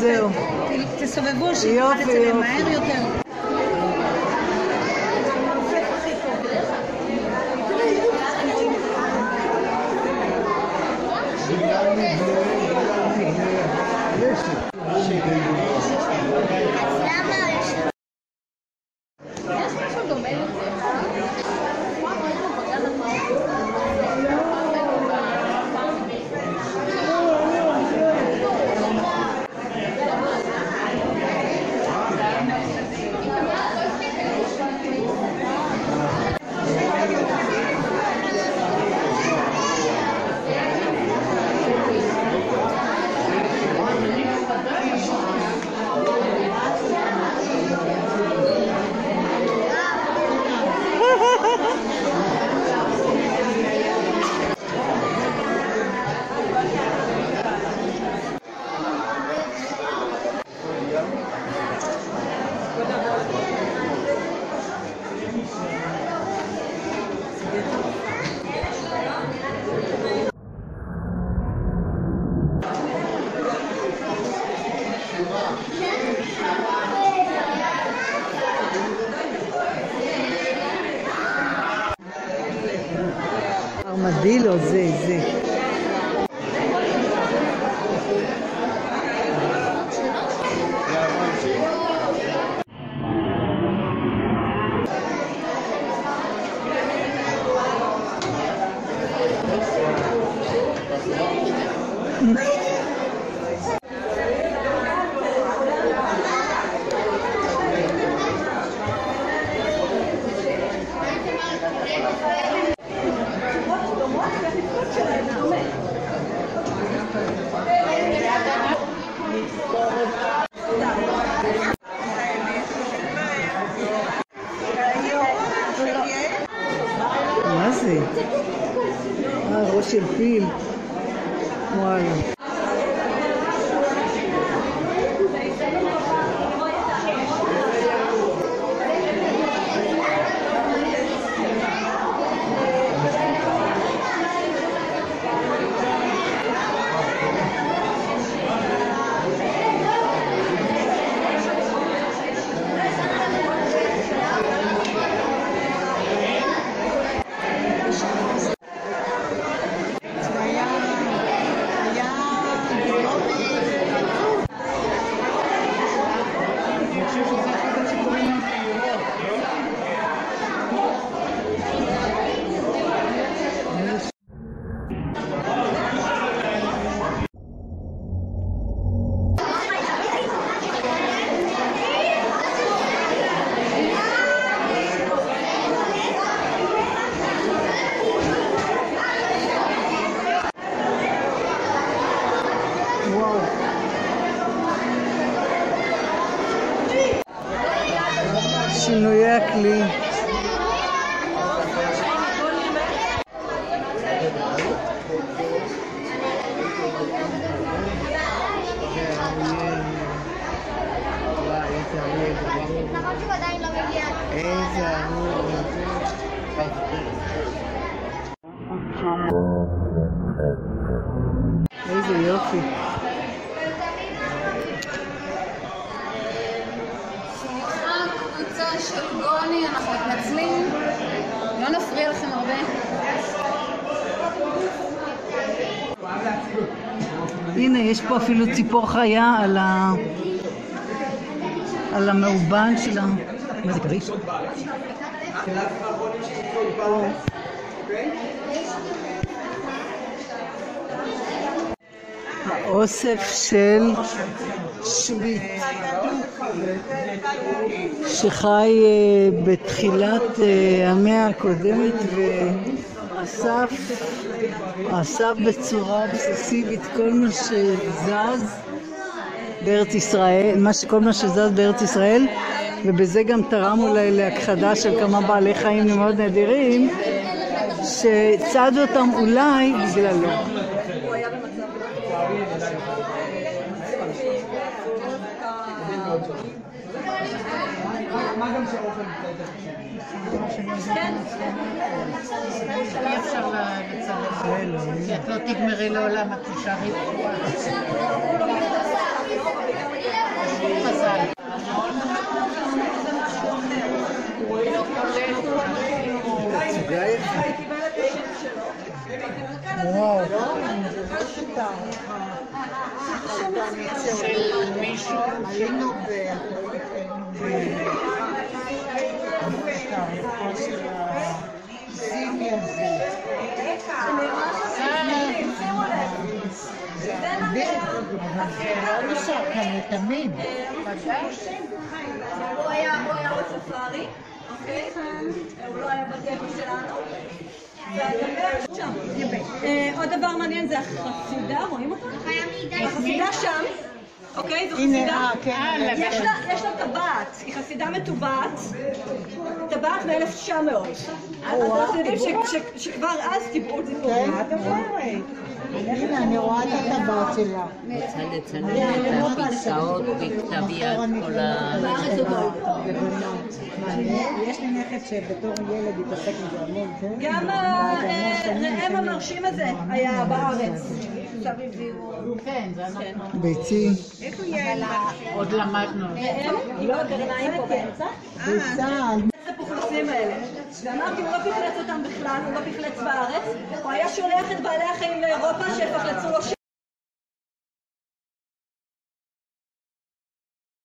זהו. ת- תסובבו, יופי, שיקפוץ אצלם יופי. מהר יותר. issue. el film. Bueno. שינויי אקלים. נכון שהוא עדיין לא מגיע. איזה אמור. אנחנו מתנצלים. לא נפריע לכם הרבה. הנה, יש פה אפילו ציפור חיה על ה... על המאובן של ה... מה זה כריש? האוסף של שביט, שחי אה, בתחילת אה, המאה הקודמת ואסף אסף בצורה אובססיבית כל מה שזז בארץ ישראל, מה ש- כל מה שזז בארץ ישראל ובזה גם תרם אולי להכחדה של כמה בעלי חיים מאוד נדירים שצד אותם אולי בגללו. הוא היה במצב... כן, אי אפשר לצלם, כי את לא תגמרי לעולם, את תישארי פגועה. של מישהו, היינו הסיני הזה. לא נשאר כאן לתמיד. הוא היה הוא היה בספארי, אוקיי? הוא לא היה בטבע שלנו. אה, עוד דבר מעניין זה החסידה, רואים אותה? החסידה שם, אוקיי? זו חסידה. יש לה- יש לה טבעת, היא חסידה מטובעת, טבעת מ-1900. אז אנחנו יודעים שכבר אז טיפול ציפורים. הנה, אני רואה את הטבעת שלה. רוצה לצלם את הפסקאות בכתב יד, כל ה... יש לי נכד שבתור ילד התעסק עם זה המון, כן? גם הראם המרשים הזה היה בארץ. כן, אנחנו. ביצי, עוד למדנו. ראם? לא, גרניים פה באמצע. בצה"ל. את הפוכלסים האלה. ואמרתי, הוא לא פחלץ אותם בכלל, הוא לא פחלץ בארץ. הוא היה שולח את בעלי החיים לאירופה שיפחלצו לו שם.